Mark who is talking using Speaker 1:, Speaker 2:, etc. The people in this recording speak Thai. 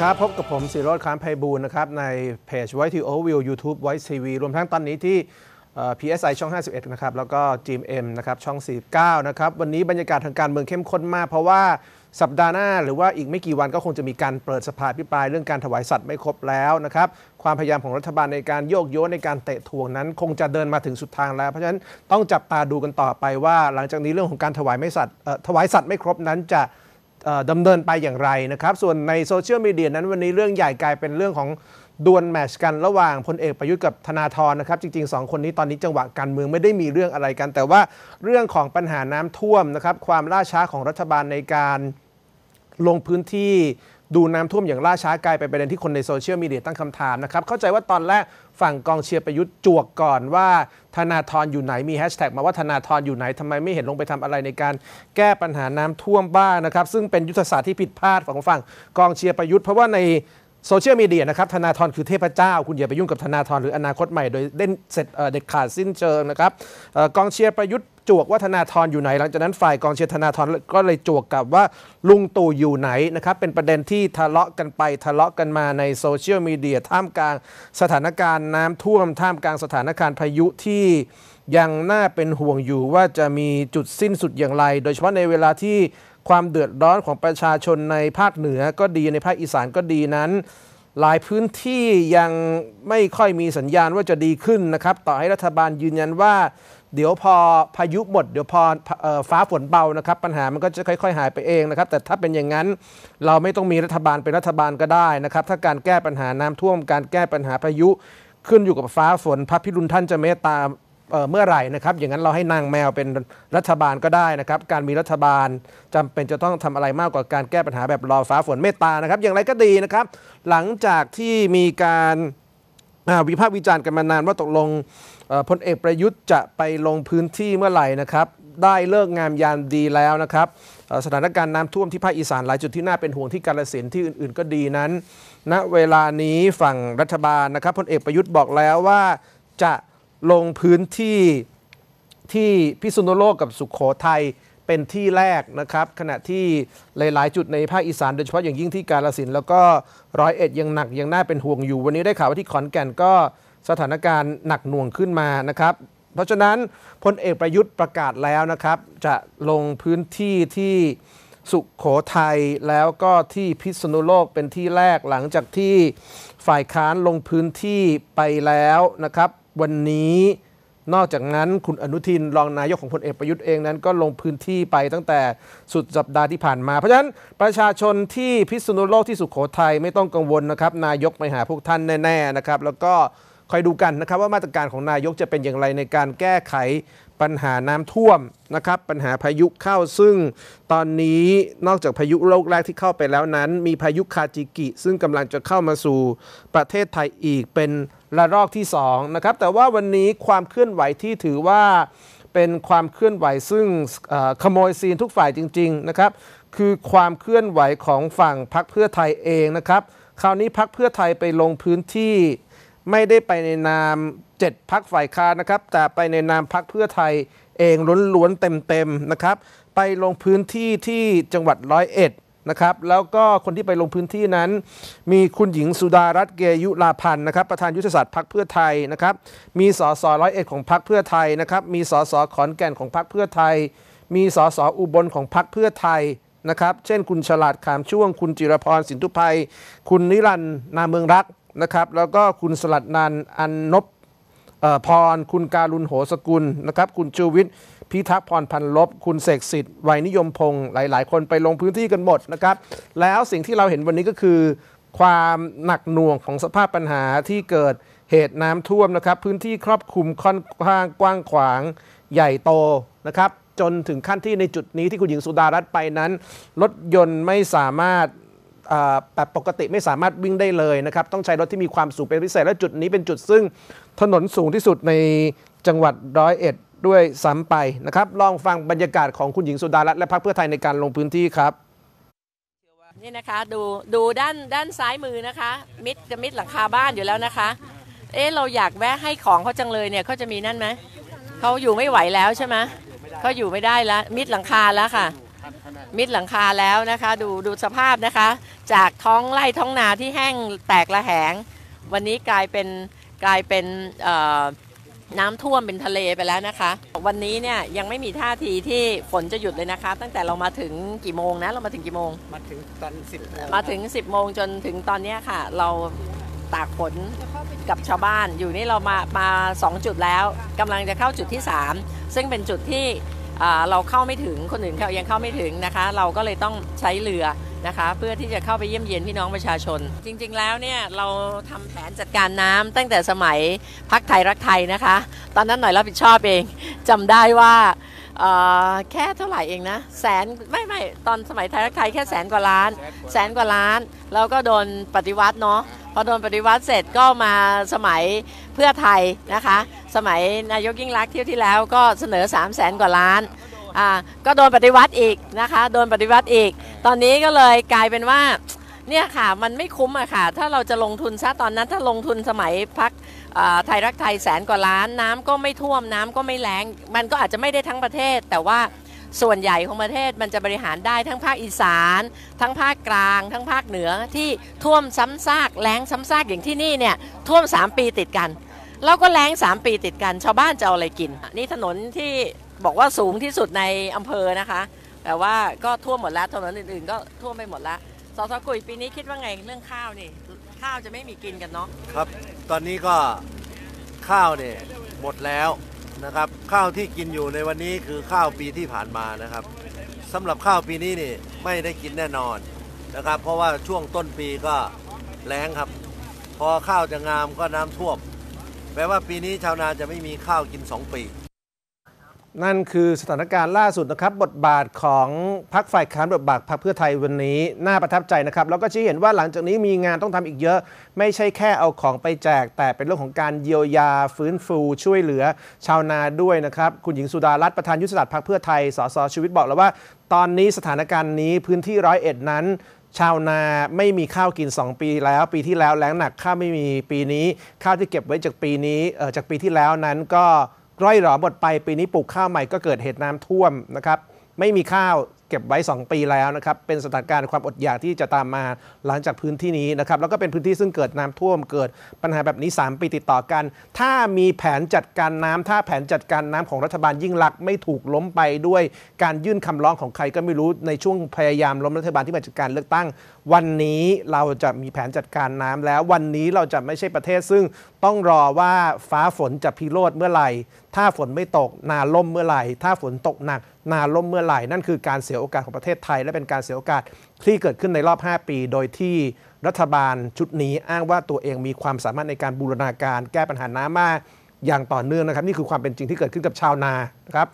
Speaker 1: ครับ พบกับผมสิโรธค้ามไพบูลนะครับ ในเพจ White TV Overview YouTube White TV รวมทั้งตอนนี้ที่เอ่อ PSI ช่อง 51 นะครับ แล้วก็ GMM นะครับ ช่อง 49 นะครับ วันนี้บรรยากาศทางการเมืองเข้มข้นมาก เพราะว่าสัปดาห์หน้าหรือว่าอีกไม่กี่วันก็คงจะมีการเปิดสภาพิปรายเรื่องการถวายสัตว์ไม่ครบแล้วนะครับ ความพยายามของรัฐบาลในการโยกโยนในการเตะถ่วงนั้น คงจะเดินมาถึงสุดทางแล้ว เพราะฉะนั้นต้องจับตาดูกันต่อไปว่า หลังจากนี้เรื่องของการถวายไม่สัตว์ถวายสัตว์ไม่ครบนั้นจะ ดำเนินไปอย่างไรนะครับ ส่วนในโซเชียลมีเดียนั้นวันนี้เรื่องใหญ่กลายเป็นเรื่องของดวลแมชกันระหว่างพลเอกประยุทธ์กับธนาธรนะครับ จริง ๆ 2 คนนี้ตอนนี้จังหวะการเมืองไม่ได้มีเรื่องอะไรกัน แต่ว่าเรื่องของปัญหาน้ำท่วมนะครับ ความล่าช้าของรัฐบาลในการลงพื้นที่ ดูน้ำท่วมอย่างล่าช้ากลายเป็นประเด็นที่คนในโซเชียลมีเดียตั้งคำถามนะครับ เข้าใจว่าตอนแรกฝั่งกองเชียร์ประยุทธ์จวกก่อนว่าธนาธรอยู่ไหนมีแฮชแท็กมาว่าธนาธรอยู่ไหนทำไมไม่เห็นลงไปทำอะไรในการแก้ปัญหาน้ำท่วมบ้างนะครับ ซึ่งเป็นยุทธศาสตร์ที่ผิดพลาดของฝั่งกองเชียร์ประยุทธ์เพราะว่าในโซเชียลมีเดียนะครับธนาธรคือเทพเจ้า คุณอย่าไปยุ่งกับธนาธรหรืออนาคตใหม่โดยเด็ดเสร็จเด็ดขาดสิ้นเชิงนะครับออกองเชียร์ประยุทธ์ จวกว่าธนาธรอยู่ไหน หลังจากนั้นฝ่ายกองเชียร์ธนาธรก็เลยจวกกลับว่าลุงตู่อยู่ไหนนะครับเป็นประเด็นที่ทะเลาะกันไปทะเลาะกันมาในโซเชียลมีเดียท่ามกลางสถานการณ์น้ำท่วมท่ามกลางสถานการณ์พายุที่ยังน่าเป็นห่วงอยู่ว่าจะมีจุดสิ้นสุดอย่างไร โดยเฉพาะในเวลาที่ความเดือดร้อนของประชาชนในภาคเหนือก็ดีในภาคอีสานก็ดีนั้น หลายพื้นที่ยังไม่ค่อยมีสัญญาณว่าจะดีขึ้นนะครับ ต่อให้รัฐบาลยืนยันว่า เดี๋ยวพอพายุหมด เดี๋ยวพอฟ้าฝนเบานะครับ ปัญหามันก็จะค่อย ๆ หายไปเองนะครับ แต่ถ้าเป็นอย่างนั้นเราไม่ต้องมีรัฐบาลเป็นรัฐบาลก็ได้นะครับ ถ้าการแก้ปัญหาน้ำท่วม การแก้ปัญหาพายุ ขึ้นอยู่กับฟ้าฝนพระพิรุณท่านจะเมตตาเเมื่อไหร่นะครับ อย่างนั้นเราให้นางแมวเป็นรัฐบาลก็ได้นะครับ การมีรัฐบาลจำเป็นจะต้องทำอะไรมากกว่าการแก้ปัญหาแบบรอฟ้าฝนเมตตานะครับ อย่างไรก็ดีนะครับ หลังจากที่มีการ วิพากษ์วิจารณ์กันมานานว่าตกลงพลเอกประยุทธ์จะไปลงพื้นที่เมื่อไหร่นะครับ ได้เลิกงามยามดีแล้วนะครับสถานการณ์น้ำท่วมที่ภาคอีสานหลายจุดที่น่าเป็นห่วงที่กาฬสินธุ์ที่อื่น ๆ ก็ดีนั้นณเวลานี้ฝั่งรัฐบาลนะครับพลเอกประยุทธ์บอกแล้วว่าจะลงพื้นที่ที่พิษณุโลกกับสุขโขทัย เป็นที่แรกนะครับ ขณะที่หลาย ๆ จุดในภาคอีสานโดยเฉพาะอย่างยิ่งที่กาฬสินแล้วก็ร้อยเอ็ดยังหนักยังน่าเป็นห่วงอยู่ วันนี้ได้ข่าวว่าที่ขอนแก่นก็สถานการณ์หนักหน่วงขึ้นมานะครับเพราะฉะนั้นพลเอกประยุทธ์ประกาศแล้วนะครับ จะลงพื้นที่ที่สุขโขทัยแล้วก็ที่พิษณุโลกเป็นที่แรกหลังจากที่ฝ่ายค้านลงพื้นที่ไปแล้วนะครับ วันนี้ นอกจากนั้นคุณอนุทินรองนายกของพลเอกประยุทธ์เองนั้น ก็ลงพื้นที่ไปตั้งแต่สุดสัปดาห์ที่ผ่านมา เพราะฉะนั้นประชาชนที่พิษณุโลกที่สุขโขทัยไม่ต้องกังวลนะครับนายกไปหาพวกท่านแน่ๆนะครับแล้วก็คอยดูกันนะครับว่ามาตรการของนายกจะเป็นอย่างไรในการแก้ไขปัญหาน้ำท่วมนะครับปัญหาพายุเข้าซึ่งตอนนี้นอกจากพายุโลกแรกที่เข้าไปแล้วนั้น มีพายุคาจิกิ ซึ่งกำลังจะเข้ามาสู่ประเทศไทยอีกเป็น ระลอกที่สองนะครับแต่ว่าวันนี้ความเคลื่อนไหวที่ถือว่าเป็นความเคลื่อนไหวซึ่งขโมยซีนทุกฝ่ายจริงๆนะครับคือความเคลื่อนไหวของฝั่งพรรคเพื่อไทยเองนะครับคราวนี้พรรคเพื่อไทยไปลงพื้นที่ไม่ได้ไปในนาม 7พักฝ่ายค้านนะครับ แต่ไปในนามพักเพื่อไทยเองล้วนๆเต็มๆนะครับ ไปลงพื้นที่ที่จังหวัดร้อยเอ็ด นะครับแล้วก็คนที่ไปลงพื้นที่นั้น มีคุณหญิงสุดารัตน์เกยุลาพันธ์นะครับประธานยุทธศาสตร์พักเพื่อไทยนะครับมีสสร้อยเอ็ดของพักเพื่อไทยนะครับมีสสขอนแก่นของพักเพื่อไทย มีสสอุบลของพักเพื่อไทยนะครับเช่นคุณฉลาดขามช่วง คุณจิรพรสินทุภัย คุณนิรันนาเมืองรักนะครับแล้วก็คุณสลัดนันอันนบพร คุณการุณโหสกุลนะครับคุณชูวิทย์ พิทักษ์พรพันลบ คุณเสกสิทธิ์ไวยนิยมพงศ์หลาย ๆ คนไปลงพื้นที่กันหมดนะครับ แล้วสิ่งที่เราเห็นวันนี้ก็คือ ความหนักหน่วงของสภาพปัญหาที่เกิดเหตุน้ำท่วมนะครับ พื้นที่ครอบคลุมค่อนข้างกว้างขวางใหญ่โตนะครับ จนถึงขั้นที่ในจุดนี้ที่คุณหญิงสุดารัตน์ไปนั้นรถยนต์ไม่สามารถแบบปกติไม่สามารถวิ่งได้เลยนะครับ ต้องใช้รถที่มีความสูงเป็นพิเศษ และจุดนี้เป็นจุดซึ่งถนนสูงที่สุดในจังหวัดร้อยเอ็ด ด้วยซ้ำไปนะครับ ลองฟังบรรยากาศของคุณหญิงสุดารัตน์และพรรคเพื่อไทยในการลงพื้นที่ครับ
Speaker 2: นี่นะคะดูดูด้านด้านซ้ายมือนะคะ มิดจะมิดหลังคาบ้านอยู่แล้วนะคะ เอ๊ะเราอยากแวะให้ของเขาจังเลยเนี่ยเขาจะมีนั่นไหมเขาอยู่ไม่ไหวแล้วใช่ไหมเขาอยู่ไม่ได้แล้วมิดหลังคาแล้วค่ะ มิดหลังคาแล้วนะคะ ดูดูสภาพนะคะ จากท้องไร่ท้องนาที่แห้งแตกระแหง วันนี้กลายเป็นกลายเป็นเอ่อ น้ำท่วมเป็นทะเลไปแล้วนะคะ วันนี้เนี่ยยังไม่มีท่าทีที่ฝนจะหยุดเลยนะคะ ตั้งแต่เรามาถึงกี่โมงนะ เรามาถึงกี่โมง
Speaker 3: มาถึงตอนสิบโมง
Speaker 2: มาถึง 10โมงจนถึงตอนเนี้ยค่ะ เราตากฝนกับชาวบ้าน อยู่นี่เรามามา2จุดแล้วกำลังจะเข้าจุดที่ 3 ซึ่งเป็นจุดที่อ่าเราเข้าไม่ถึงคนอื่นเขายังเข้าไม่ถึงนะคะ เราก็เลยต้องใช้เรือ นะคะเพื่อที่จะเข้าไปเยี่ยมเยียนพี่น้องประชาชน จริงๆแล้วเนี่ยเราทำแผนจัดการน้ำตั้งแต่สมัยพักไทยรักไทยนะคะ ตอนนั้นหน่อยรับผิดชอบเองจำได้ว่าแค่เท่าไหร่เองนะแสนไม่ไม่ตอนสมัยไทยรักไทยแค่แสนกว่าล้าน แสนกว่าล้าน แล้วก็โดนปฏิวัติเนาะพอโดนปฏิวัติเสร็จก็มาสมัยเพื่อไทยนะคะ สมัยนายกยิ่งรักเที่ยวที่แล้วก็เสนอ3 0 0แสนกว่าล้าน อ่าก็โดนปฏิวัติอีกนะคะ โดนปฏิวัติอีก ตอนนี้ก็เลยกลายเป็นว่าเนี่ยค่ะมันไม่คุ้มอะค่ะ ถ้าเราจะลงทุนซะตอนนั้นถ้าลงทุนสมัยพักไทยรักไทยแสนกว่าล้านน้ำก็ไม่ท่วมน้ำก็ไม่แรงมันก็อาจจะไม่ได้ทั้งประเทศ แต่ว่าส่วนใหญ่ของประเทศมันจะบริหารได้ทั้งภาคอีสาน ทั้งภาคกลาง ทั้งภาคเหนือที่ท่วมซ้ำซากแล้งซ้ำซากอย่างที่นี่เนี่ยท่วม 3 ปีติดกัน แล้วก็แล้ง 3 ปีติดกัน ชาวบ้านจะเอาอะไรกิน นี่ถนนที่ บอกว่าสูงที่สุดในอำเภอนะคะ แต่ว่าก็ท่วมหมดแล้วถนนอื่นๆ ก็ท่วมไปหมดแล้วสสกุยปีนี้คิดว่าไงเรื่องข้าวนี่ ข้าวจะไม่มีกินกันเนาะ
Speaker 4: ครับ ตอนนี้ก็ข้าวเนี่ยหมดแล้วนะครับ ข้าวที่กินอยู่ในวันนี้คือข้าวปีที่ผ่านมานะครับสำหรับข้าวปีนี้นี่ไม่ได้กินแน่นอนนะครับ เพราะว่าช่วงต้นปีก็แล้งครับ พอข้าวจะงามก็น้ำท่วมแปลว่าปีนี้ชาวนาจะไม่มีข้าวกิน 2 ปี
Speaker 1: นั่นคือสถานการณ์ล่าสุดนะครับบทบาทของพรรคฝ่ายค้านบทบาทพรรคเพื่อไทยวันนี้ น่าประทับใจนะครับ แล้วก็ชี้เห็นว่าหลังจากนี้มีงานต้องทำอีกเยอะ ไม่ใช่แค่เอาของไปแจก แต่เป็นเรื่องของการเยียวยาฟื้นฟูช่วยเหลือชาวนาด้วยนะครับ คุณหญิงสุดารัตน์ประธานยุทธศาสตร์พรรคเพื่อไทยสสชีวิตบอกแล้วว่า ตอนนี้สถานการณ์นี้พื้นที่ร้อยเอ็ดนั้นชาวนาไม่มีข้าวกิน 2 ปีแล้ว ปีที่แล้วแล้งหนักข้าวไม่มีปีนี้ ข้าวที่เก็บไว้จากปีนี้เอ่อจากปีที่แล้วนั้นก็ ร่อยหรอหมดไปปีนี้ปลูกข้าวใหม่ก็เกิดเหตุน้ำท่วมนะครับไม่มีข้าวเก็บไว้ 2 ปีแล้วนะครับเป็นสถานการณ์ความอดอยากที่จะตามมาหลังจากพื้นที่นี้นะครับแล้วก็เป็นพื้นที่ซึ่งเกิดน้ำท่วมเกิดปัญหาแบบนี้ 3 ปีติดต่อกัน ถ้ามีแผนจัดการน้ำถ้าแผนจัดการน้ำของรัฐบาลยิ่งลักษณ์ไม่ถูกล้มไปด้วยการยื่นคำร้องของใครก็ไม่รู้ในช่วงพยายามล้มรัฐบาลที่มาจากการเลือกตั้ง วันนี้เราจะมีแผนจัดการน้ำแล้ว วันนี้เราจะไม่ใช่ประเทศซึ่งต้องรอว่าฟ้าฝนจะพิโรธเมื่อไหร่ ถ้าฝนไม่ตกนาล่มเมื่อไหร่ ถ้าฝนตกหนัก นาล่มเมื่อไหร่ นั่นคือการเสียโอกาสของประเทศไทย และเป็นการเสียโอกาสที่เกิดขึ้นในรอบ 5 ปี โดยที่รัฐบาลชุดนี้อ้างว่าตัวเองมีความสามารถในการบูรณาการแก้ปัญหาน้ำมากอย่างต่อเนื่องนะครับ นี่คือความเป็นจริงที่เกิดขึ้นกับชาวนานะครับ